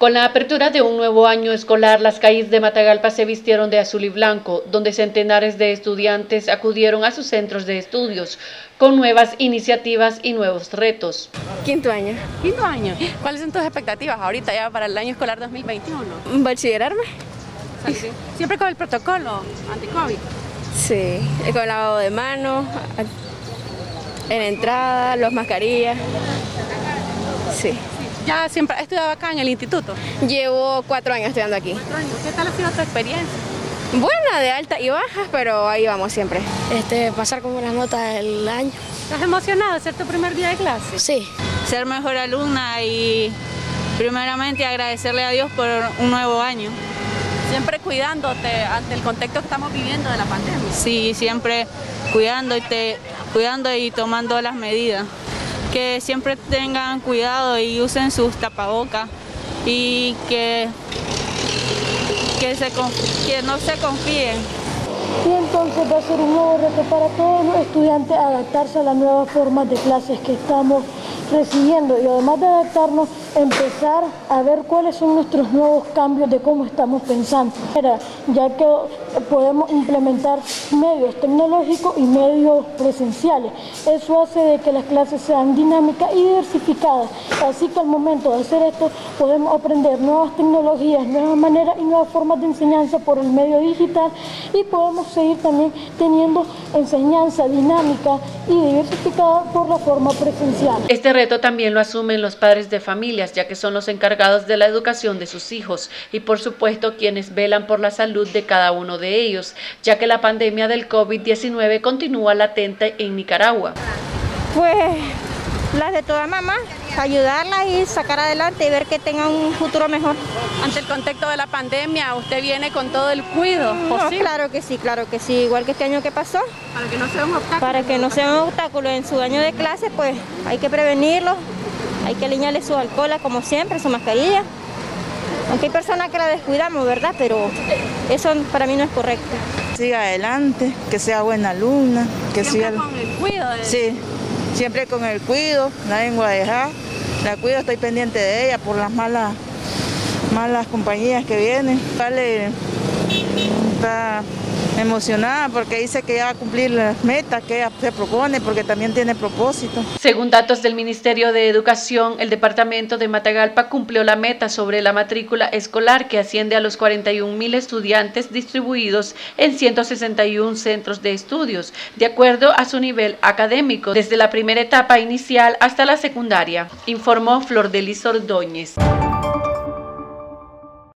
Con la apertura de un nuevo año escolar, las calles de Matagalpa se vistieron de azul y blanco, donde centenares de estudiantes acudieron a sus centros de estudios con nuevas iniciativas y nuevos retos. Quinto año. Quinto año. ¿Cuáles son tus expectativas ahorita ya para el año escolar 2021? Bachillerarme. Siempre con el protocolo anti-COVID. Sí, con el lavado de manos, en entrada, los mascarillas. Sí. ¿Ya siempre has estudiado acá en el instituto? Llevo cuatro años estudiando aquí. ¿Qué tal ha sido tu experiencia? Buena, de alta y bajas, pero ahí vamos siempre. Este, pasar con buenas notas el año. ¿Estás emocionado de ser tu primer día de clase? Sí. Ser mejor alumna y primeramente agradecerle a Dios por un nuevo año. Siempre cuidándote ante el contexto que estamos viviendo de la pandemia. Sí, siempre cuidándote, cuidando y tomando las medidas que siempre tengan cuidado y usen sus tapabocas y que, que, no se confíen. Y entonces va a ser un nuevo reto para todos los estudiantes adaptarse a las nuevas formas de clases que estamos recibiendo y además de adaptarnos, empezar a ver cuáles son nuestros nuevos cambios de cómo estamos pensando, ya que podemos implementar medios tecnológicos y medios presenciales. Eso hace de que las clases sean dinámicas y diversificadas, así que al momento de hacer esto podemos aprender nuevas tecnologías, nuevas maneras y nuevas formas de enseñanza por el medio digital y podemos seguir también teniendo enseñanza dinámica y diversificada por la forma presencial. Este también lo asumen los padres de familias, ya que son los encargados de la educación de sus hijos y por supuesto quienes velan por la salud de cada uno de ellos, ya que la pandemia del COVID-19 continúa latente en Nicaragua. Pues las de toda mamá, ayudarlas y sacar adelante y ver que tengan un futuro mejor. Ante el contexto de la pandemia, ¿usted viene con todo el cuidado posible? claro que sí, claro que sí, igual que este año que pasó. Para que no sea un obstáculo. Para que no sea un obstáculo en su año de clase, pues hay que prevenirlo, hay que alinearle su alcohol, como siempre, su mascarilla. Aunque hay personas que la descuidamos, ¿verdad? Pero eso para mí no es correcto. Siga adelante, que sea buena alumna, que siga... con el cuidado. Sí, siempre con el cuido, me va a dejar. La cuido, estoy pendiente de ella por las malas, malas compañías que vienen. Emocionada porque dice que ya va a cumplir las metas que se propone porque también tiene propósito. Según datos del Ministerio de Educación, el departamento de Matagalpa cumplió la meta sobre la matrícula escolar que asciende a los 41 mil estudiantes distribuidos en 161 centros de estudios, de acuerdo a su nivel académico, desde la primera etapa inicial hasta la secundaria, informó Flor Delis Ordóñez.